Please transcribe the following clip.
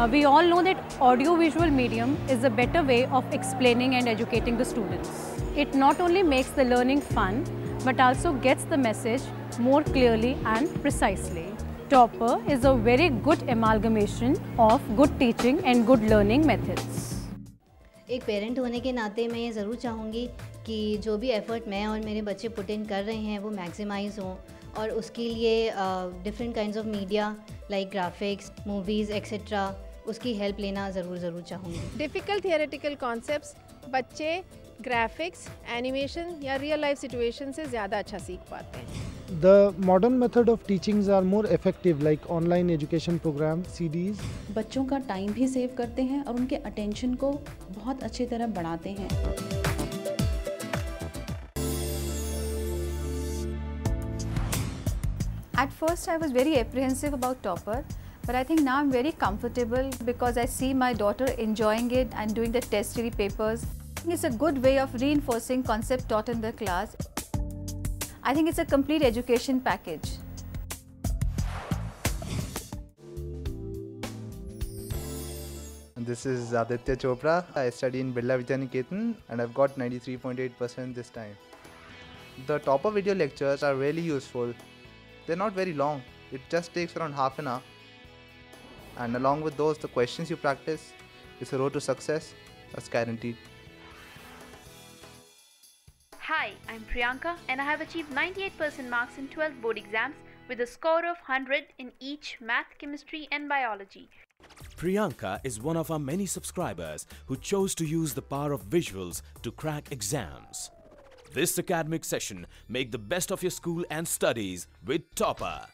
Uh, we all know that audio-visual medium is a better way of explaining and educating the students. It not only makes the learning fun, but also gets the message more clearly and precisely. Topper is a very good amalgamation of good teaching and good learning methods. एक parent होने के नाते मैं ये ज़रूर चाहूँगी कि जो भी एफ़र्ट मैं और मेरे बच्चे पुट इन कर रहे हैं वो मैक्सिमाइज़ हों और उसके लिए different kinds of media like graphics movies etcetera उसकी हेल्प लेना ज़रूर ज़रूर चाहूँगी। डिफ़िकल्ट थियरेटिकल कॉन्सेप्ट बच्चे ग्राफिक्स एनिमेशन या रियल लाइफ सिचुएशन से ज़्यादा अच्छा सीख पाते हैं। The modern method of teachings are more effective like online education program CDs बच्चों का टाइम भी सेव करते हैं और उनके अटेंशन को बहुत अच्छी तरह बढ़ाते हैं। At first I was very apprehensive about topper but I think now I'm very comfortable because I see my daughter enjoying it and doing the test papers. I think it's a good way of reinforcing concept taught in the class. I think it's a complete education package. This is Aditya Chopra. I study in Birla Vidyaniketan and I've got 93.8% this time. The topper video lectures are really useful. They're not very long, it just takes around half an hour. And along with those, the questions you practice, is a road to success that's guaranteed. Hi, I'm Priyanka and I have achieved 98% marks in 12 board exams with a score of 100 in each math, chemistry, and biology. Priyanka is one of our many subscribers who chose to use the power of visuals to crack exams. This academic session, make the best of your school and studies with Topper.